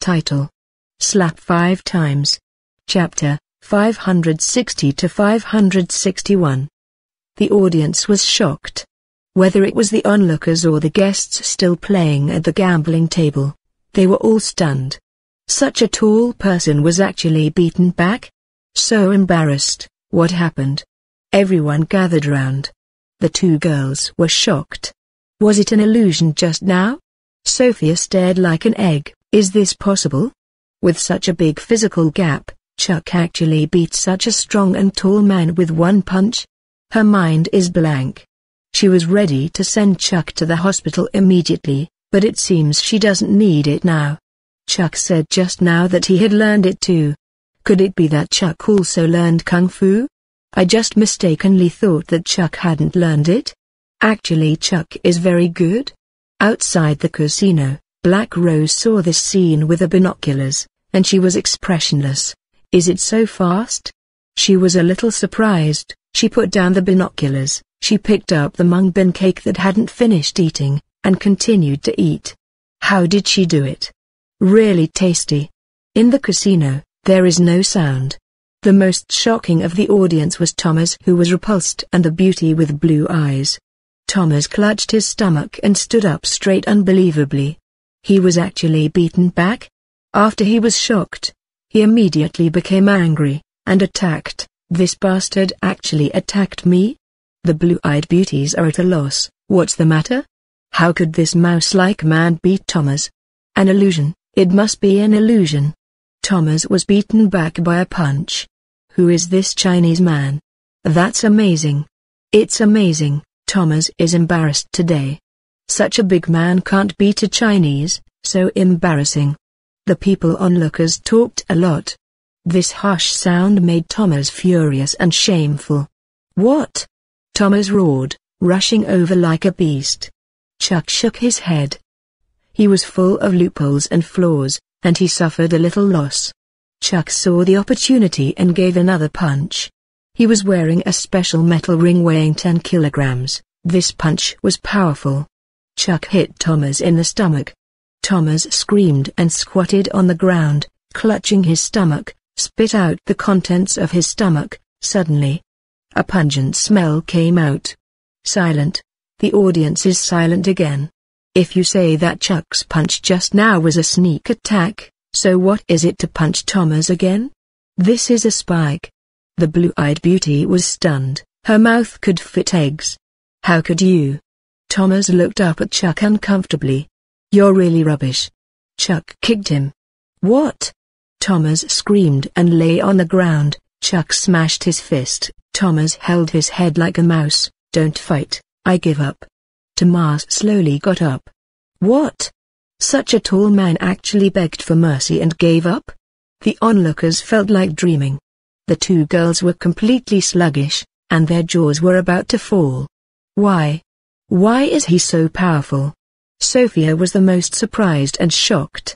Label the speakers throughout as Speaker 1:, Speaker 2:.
Speaker 1: Title. Slap 5 times. Chapter 560 to 561. The audience was shocked. Whether it was the onlookers or the guests still playing at the gambling table, they were all stunned. Such a tall person was actually beaten back? So embarrassed, what happened? Everyone gathered round. The two girls were shocked. Was it an illusion just now? Sophia stared like an egg. Is this possible? With such a big physical gap, Chuck actually beat such a strong and tall man with one punch? Her mind is blank. She was ready to send Chuck to the hospital immediately, but it seems she doesn't need it now. Chuck said just now that he had learned it too. Could it be that Chuck also learned Kung Fu? I just mistakenly thought that Chuck hadn't learned it. Actually Chuck is very good. Outside the casino, Black Rose saw this scene with the binoculars, and she was expressionless. Is it so fast? She was a little surprised, she put down the binoculars, she picked up the mung bean cake that hadn't finished eating, and continued to eat. How did she do it? Really tasty. In the casino, there is no sound. The most shocking of the audience was Thomas who was repulsed and the beauty with blue eyes. Thomas clutched his stomach and stood up straight unbelievably. He was actually beaten back? After he was shocked, he immediately became angry, and attacked. This bastard actually attacked me? The blue-eyed beauties are at a loss, what's the matter? How could this mouse-like man beat Thomas? An illusion, it must be an illusion. Thomas was beaten back by a punch. Who is this Chinese man? That's amazing. It's amazing. Thomas is embarrassed today. Such a big man can't beat a Chinese, so embarrassing. The people onlookers talked a lot. This harsh sound made Thomas furious and shameful. What? Thomas roared, rushing over like a beast. Chuck shook his head. He was full of loopholes and flaws, and he suffered a little loss. Chuck saw the opportunity and gave another punch. He was wearing a special metal ring weighing 10 kilograms. This punch was powerful. Chuck hit Thomas in the stomach. Thomas screamed and squatted on the ground, clutching his stomach, spit out the contents of his stomach. Suddenly, a pungent smell came out. Silent. The audience is silent again. If you say that Chuck's punch just now was a sneak attack, so what is it to punch Thomas again? This is a spike. The blue-eyed beauty was stunned, her mouth could fit eggs. How could you? Thomas looked up at Chuck uncomfortably. You're really rubbish. Chuck kicked him. What? Thomas screamed and lay on the ground. Chuck smashed his fist. Thomas held his head like a mouse. Don't fight, I give up. Thomas slowly got up. What? Such a tall man actually begged for mercy and gave up? The onlookers felt like dreaming. The two girls were completely sluggish, and their jaws were about to fall. Why? Why is he so powerful? Sophia was the most surprised and shocked.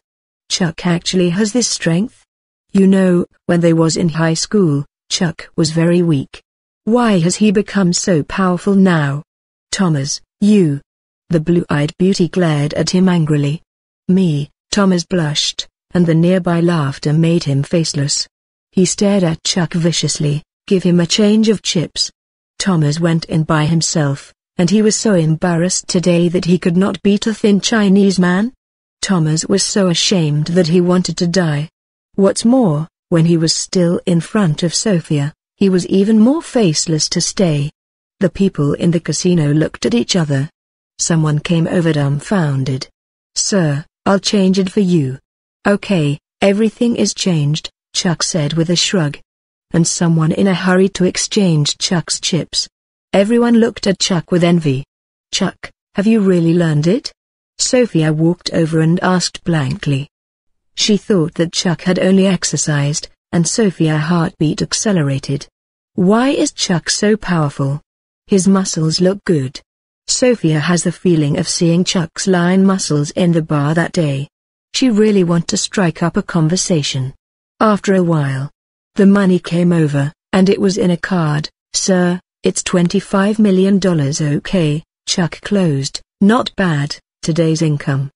Speaker 1: Chuck actually has this strength? You know, when they was in high school, Chuck was very weak. Why has he become so powerful now? Thomas, you. The blue-eyed beauty glared at him angrily. Me, Thomas blushed, and the nearby laughter made him faceless. He stared at Chuck viciously, give him a change of chips. Thomas went in by himself, and he was so embarrassed today that he could not beat a thin Chinese man. Thomas was so ashamed that he wanted to die. What's more, when he was still in front of Sophia, he was even more faceless to stay. The people in the casino looked at each other. Someone came over dumbfounded. Sir, I'll change it for you. Okay, everything is changed, Chuck said with a shrug. And someone in a hurry to exchange Chuck's chips. Everyone looked at Chuck with envy. Chuck, have you really learned it? Sophia walked over and asked blankly. She thought that Chuck had only exercised, and Sophia's heartbeat accelerated. Why is Chuck so powerful? His muscles look good. Sophia has the feeling of seeing Chuck's line muscles in the bar that day. She really want to strike up a conversation. After a while, the money came over, and it was in a card. Sir, it's $25 million okay, Chuck closed. Not bad, today's income.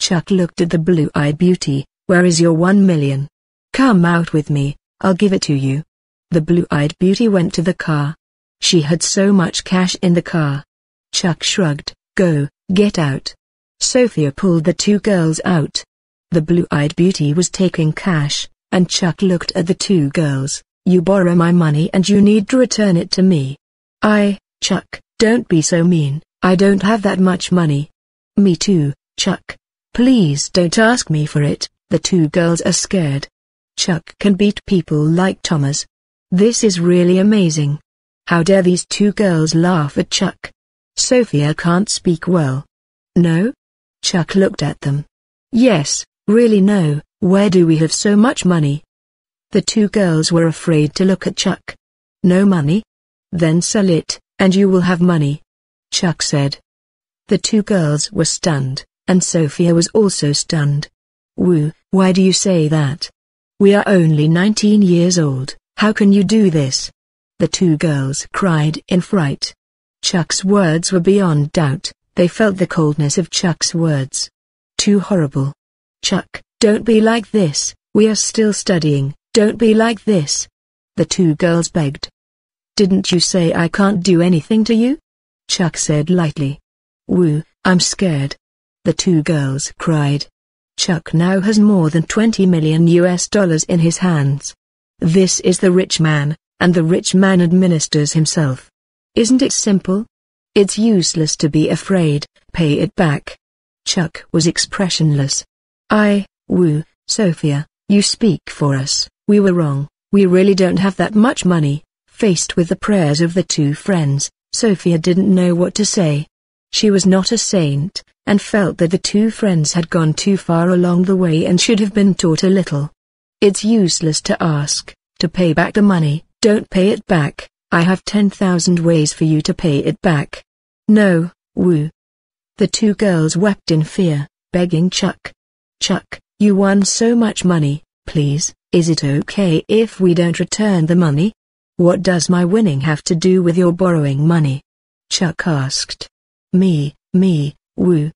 Speaker 1: Chuck looked at the blue-eyed beauty, Where is your one million? Come out with me, I'll give it to you. The blue-eyed beauty went to the car. She had so much cash in the car. Chuck shrugged, go, get out. Sophia pulled the two girls out. The blue-eyed beauty was taking cash, and Chuck looked at the two girls, you borrow my money and you need to return it to me. I, Chuck, don't be so mean, I don't have that much money. Me too, Chuck. Please don't ask me for it, the two girls are scared. Chuck can beat people like Thomas. This is really amazing. How dare these two girls laugh at Chuck? Sophia can't speak well. No? Chuck looked at them. Yes, really no, where do we have so much money? The two girls were afraid to look at Chuck. No money? Then sell it, and you will have money. Chuck said. The two girls were stunned, and Sophia was also stunned. Woo, why do you say that? We are only 19 years old, how can you do this? The two girls cried in fright. Chuck's words were beyond doubt, they felt the coldness of Chuck's words. Too horrible. Chuck, don't be like this, we are still studying, don't be like this. The two girls begged. Didn't you say I can't do anything to you? Chuck said lightly. Woo, I'm scared. The two girls cried. Chuck now has more than 20 million US dollars in his hands. This is the rich man, and the rich man administers himself. Isn't it simple? It's useless to be afraid, pay it back. Chuck was expressionless. I, woo, Sophia, you speak for us, we were wrong, we really don't have that much money. Faced with the prayers of the two friends, Sophia didn't know what to say. She was not a saint, and felt that the two friends had gone too far along the way and should have been taught a little. It's useless to ask, to pay back the money, don't pay it back, I have 10,000 ways for you to pay it back. No, woo. The two girls wept in fear, begging Chuck. Chuck, you won so much money, please, is it okay if we don't return the money? What does my winning have to do with your borrowing money? Chuck asked. Me, me, Woo.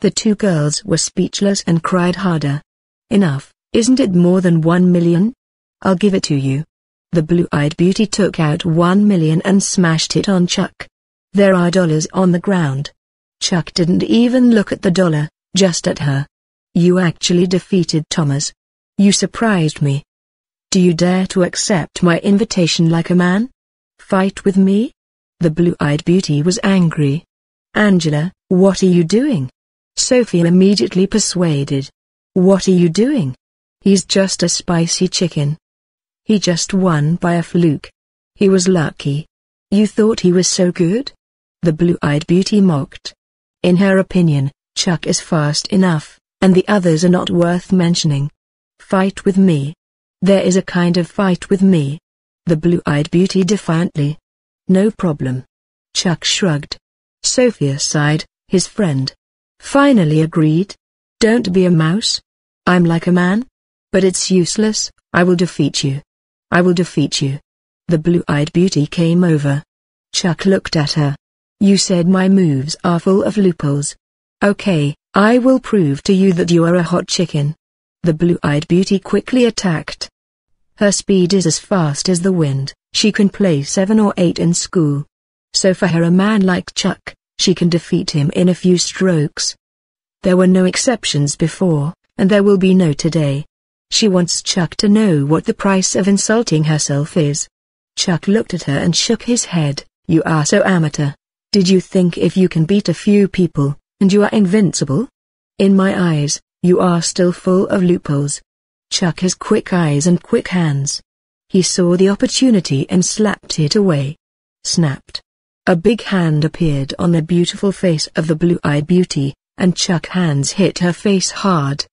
Speaker 1: The two girls were speechless and cried harder. Enough, isn't it more than one million? I'll give it to you. The blue-eyed beauty took out one million and smashed it on Chuck. There are dollars on the ground. Chuck didn't even look at the dollar, just at her. You actually defeated Thomas. You surprised me. Do you dare to accept my invitation like a man? Fight with me? The blue-eyed beauty was angry. Angela, what are you doing? Sophia immediately persuaded. What are you doing? He's just a spicy chicken. He just won by a fluke. He was lucky. You thought he was so good? The blue-eyed beauty mocked. In her opinion, Chuck is fast enough, and the others are not worth mentioning. Fight with me. There is a kind of fight with me. The blue-eyed beauty defiantly. No problem. Chuck shrugged. Sophia sighed, his friend. Finally agreed. Don't be a mouse. I'm like a man. But it's useless, I will defeat you. I will defeat you. The blue-eyed beauty came over. Chuck looked at her. You said my moves are full of loopholes. Okay, I will prove to you that you are a hot chicken. The blue-eyed beauty quickly attacked. Her speed is as fast as the wind, she can play seven or eight in school. So for her a man like Chuck, she can defeat him in a few strokes. There were no exceptions before, and there will be no today. She wants Chuck to know what the price of insulting herself is. Chuck looked at her and shook his head, you are so amateur. Did you think if you can beat a few people, and you are invincible? In my eyes, you are still full of loopholes. Chuck has quick eyes and quick hands. He saw the opportunity and slapped it away. Snapped. A big hand appeared on the beautiful face of the blue-eyed beauty, and Chuck hands hit her face hard.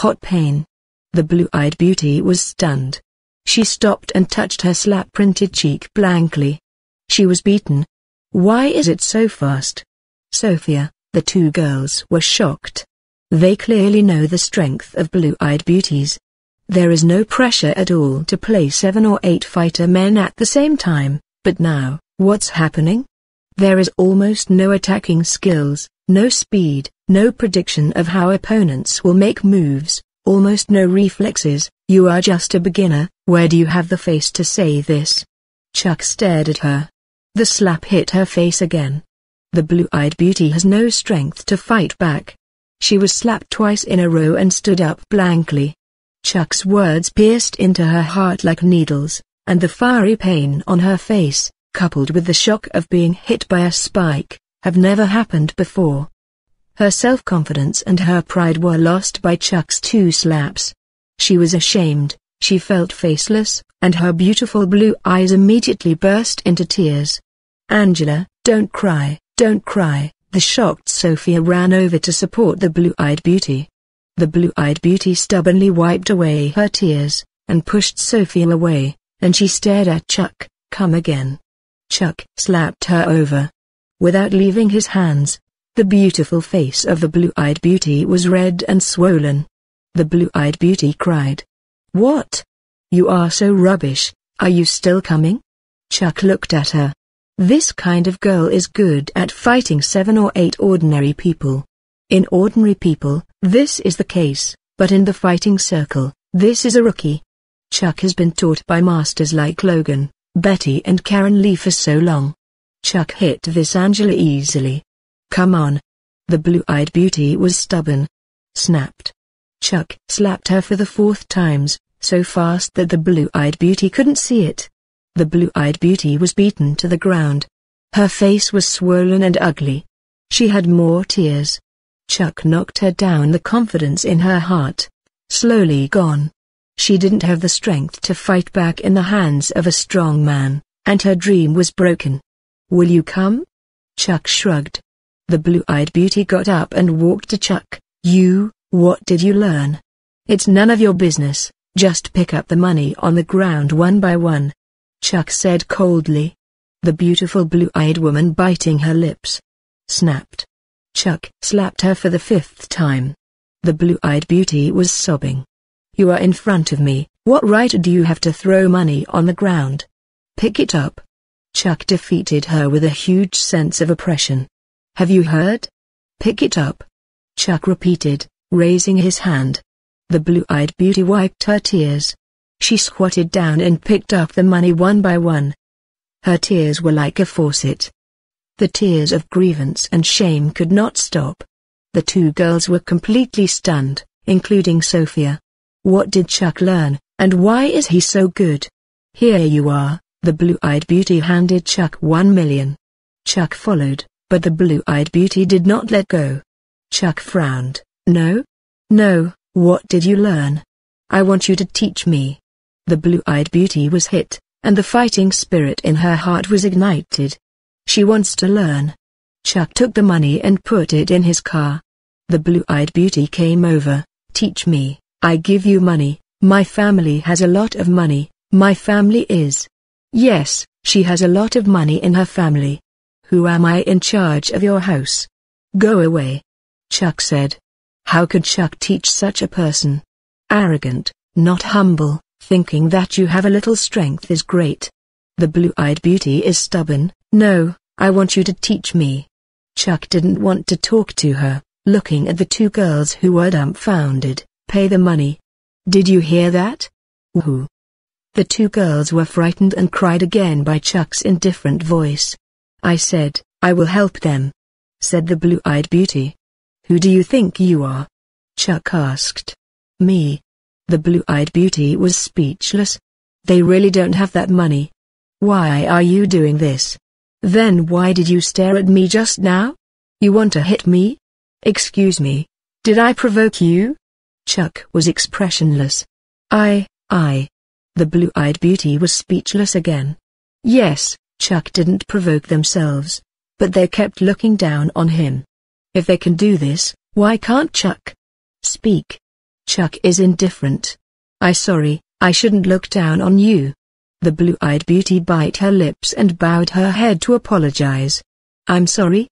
Speaker 1: Hot pain. The blue-eyed beauty was stunned. She stopped and touched her slap-printed cheek blankly. She was beaten. Why is it so fast? Sophia, the two girls were shocked. They clearly know the strength of blue-eyed beauties. There is no pressure at all to play seven or eight fighter men at the same time, but now, what's happening? There is almost no attacking skills, no speed, no prediction of how opponents will make moves, almost no reflexes, you are just a beginner, where do you have the face to say this? Chuck stared at her. The slap hit her face again. The blue-eyed beauty has no strength to fight back. She was slapped twice in a row and stood up blankly. Chuck's words pierced into her heart like needles, and the fiery pain on her face, coupled with the shock of being hit by a spike, have never happened before. Her self-confidence and her pride were lost by Chuck's two slaps. She was ashamed, she felt faceless, and her beautiful blue eyes immediately burst into tears. Angela, don't cry, don't cry, the shocked Sophia ran over to support the blue-eyed beauty. The blue-eyed beauty stubbornly wiped away her tears, and pushed Sophia away, and she stared at Chuck, come again. Chuck slapped her over. Without leaving his hands, the beautiful face of the blue-eyed beauty was red and swollen. The blue-eyed beauty cried. What? You are so rubbish, are you still coming? Chuck looked at her. This kind of girl is good at fighting seven or eight ordinary people. In ordinary people, this is the case, but in the fighting circle, this is a rookie. Chuck has been taught by masters like Logan, Betty and Karen Lee for so long. Chuck hit this Angela easily, Come on. The blue-eyed beauty was stubborn. Snapped. Chuck slapped her for the fourth times, so fast that the blue-eyed beauty couldn't see it. The blue-eyed beauty was beaten to the ground. Her face was swollen and ugly. She had more tears. Chuck knocked her down the confidence in her heart. Slowly gone. She didn't have the strength to fight back in the hands of a strong man, and her dream was broken. Will you come? Chuck shrugged. The blue-eyed beauty got up and walked to Chuck. You, what did you learn? It's none of your business, just pick up the money on the ground one by one. Chuck said coldly. The beautiful blue-eyed woman biting her lips. Snapped. Chuck slapped her for the fifth time. The blue-eyed beauty was sobbing. You are in front of me, what right do you have to throw money on the ground? Pick it up. Chuck defeated her with a huge sense of oppression. Have you heard? Pick it up. Chuck repeated, raising his hand. The blue-eyed beauty wiped her tears. She squatted down and picked up the money one by one. Her tears were like a faucet. The tears of grievance and shame could not stop. The two girls were completely stunned, including Sophia. What did Chuck learn, and why is he so good? Here you are, the blue-eyed beauty handed Chuck one million. Chuck followed, but the blue-eyed beauty did not let go. Chuck frowned. No? No, what did you learn? I want you to teach me. The blue-eyed beauty was hit, and the fighting spirit in her heart was ignited. She wants to learn. Chuck took the money and put it in his car. The blue-eyed beauty came over. Teach me, I give you money, my family has a lot of money, my family is. Yes, she has a lot of money in her family. Who am I in charge of your house? Go away. Chuck said. How could Chuck teach such a person? Arrogant, not humble, thinking that you have a little strength is great. The blue-eyed beauty is stubborn, no, I want you to teach me. Chuck didn't want to talk to her, looking at the two girls who were dumbfounded, pay the money. Did you hear that? Woohoo. The two girls were frightened and cried again by Chuck's indifferent voice. I said, I will help them. Said the blue-eyed beauty. Who do you think you are? Chuck asked. Me. The blue-eyed beauty was speechless. They really don't have that money. Why are you doing this? Then why did you stare at me just now? You want to hit me? Excuse me. Did I provoke you? Chuck was expressionless. I, I. The blue-eyed beauty was speechless again. Yes, Chuck didn't provoke themselves, but they kept looking down on him. If they can do this, why can't Chuck? Speak. Chuck is indifferent. I sorry, I shouldn't look down on you. The blue-eyed beauty bit her lips and bowed her head to apologize. I'm sorry.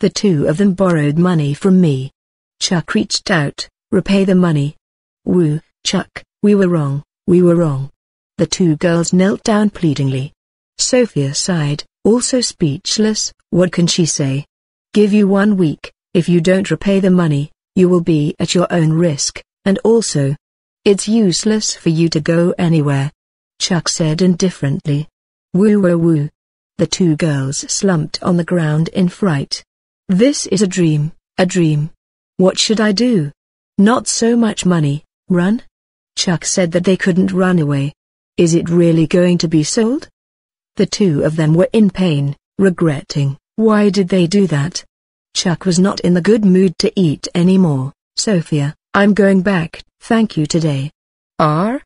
Speaker 1: The two of them borrowed money from me. Chuck reached out, repay the money. Woo, Chuck, we were wrong, we were wrong. The two girls knelt down pleadingly. Sophia sighed, also speechless, what can she say? Give you one week, if you don't repay the money, you will be at your own risk, And also, it's useless for you to go anywhere. Chuck said indifferently. Woo woo woo. The two girls slumped on the ground in fright. This is a dream, a dream. What should I do? Not so much money, run? Chuck said that they couldn't run away. Is it really going to be sold? The two of them were in pain, regretting, why did they do that? Chuck was not in the good mood to eat anymore. Sophia, I'm going back, thank you today. Are?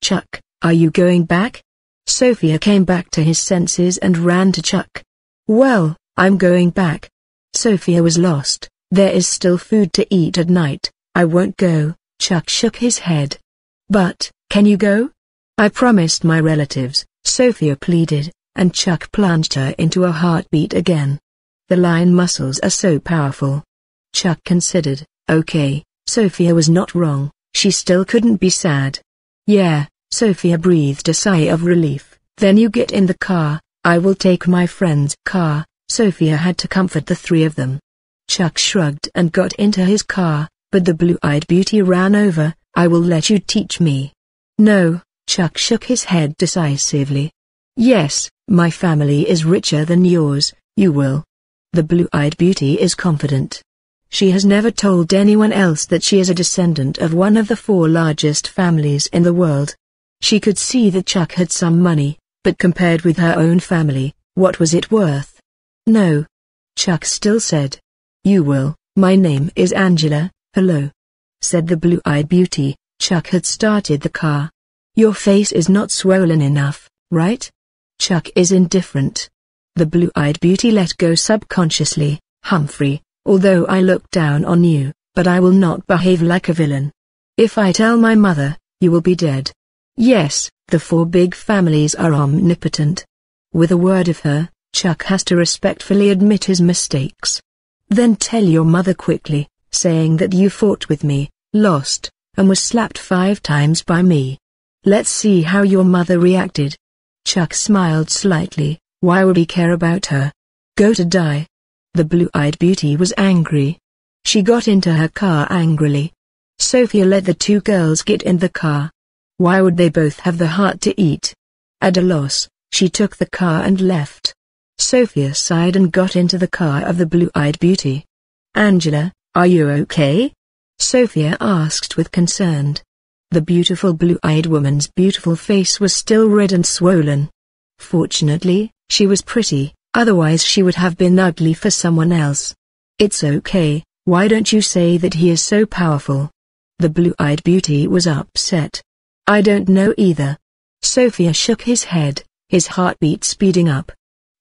Speaker 1: Chuck, are you going back? Sophia came back to his senses and ran to Chuck. Well, I'm going back. Sophia was lost, there is still food to eat at night, I won't go, Chuck shook his head. But, can you go? I promised my relatives, Sophia pleaded, and Chuck plunged her into a heartbeat again. The lion muscles are so powerful. Chuck considered, okay, Sophia was not wrong, she still couldn't be sad. Yeah, Sophia breathed a sigh of relief, then you get in the car, I will take my friend's car, Sophia had to comfort the three of them. Chuck shrugged and got into his car, but the blue-eyed beauty ran over, I will let you teach me. No, Chuck shook his head decisively. Yes, my family is richer than yours, you will. The blue-eyed beauty is confident. She has never told anyone else that she is a descendant of one of the four largest families in the world. She could see that Chuck had some money, but compared with her own family, what was it worth? No. Chuck still said. You will, my name is Angela, hello. Said the blue-eyed beauty, Chuck had started the car. Your face is not swollen enough, right? Chuck is indifferent. The blue-eyed beauty let go subconsciously, Humphrey, although I look down on you, but I will not behave like a villain. If I tell my mother, you will be dead. Yes, the four big families are omnipotent. With a word of her, Chuck has to respectfully admit his mistakes. Then tell your mother quickly, saying that you fought with me, lost, and was slapped five times by me. Let's see how your mother reacted. Chuck smiled slightly, why would he care about her? Go to die. The blue-eyed beauty was angry. She got into her car angrily. Sophia let the two girls get in the car. Why would they both have the heart to eat? At a loss, she took the car and left. Sophia sighed and got into the car of the blue-eyed beauty. Angela, are you okay? Sophia asked with concern. The beautiful blue-eyed woman's beautiful face was still red and swollen. Fortunately, she was pretty, otherwise she would have been ugly for someone else. It's okay, why don't you say that he is so powerful? The blue-eyed beauty was upset. I don't know either. Sophia shook his head, his heartbeat speeding up.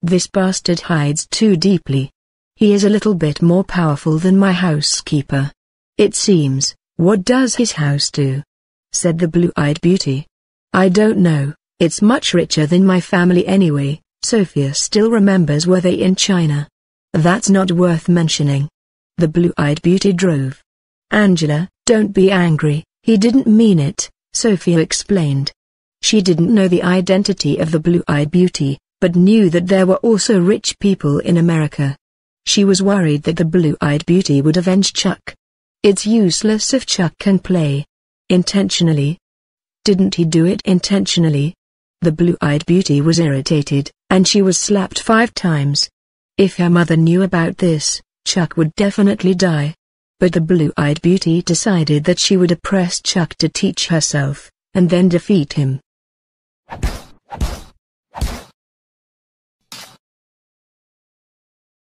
Speaker 1: This bastard hides too deeply. He is a little bit more powerful than my housekeeper. It seems, what does his house do? said the blue-eyed beauty. I don't know, it's much richer than my family anyway, Sophia still remembers were they in China. That's not worth mentioning. The blue-eyed beauty drove. Angela, don't be angry, he didn't mean it, Sophia explained. She didn't know the identity of the blue-eyed beauty, but knew that there were also rich people in America. She was worried that the blue-eyed beauty would avenge Chuck. It's useless if Chuck can play, Intentionally? Didn't he do it intentionally? The blue-eyed beauty was irritated, and she was slapped five times. If her mother knew about this, Chuck would definitely die. But the blue-eyed beauty decided that she would oppress Chuck to teach herself, and then defeat him.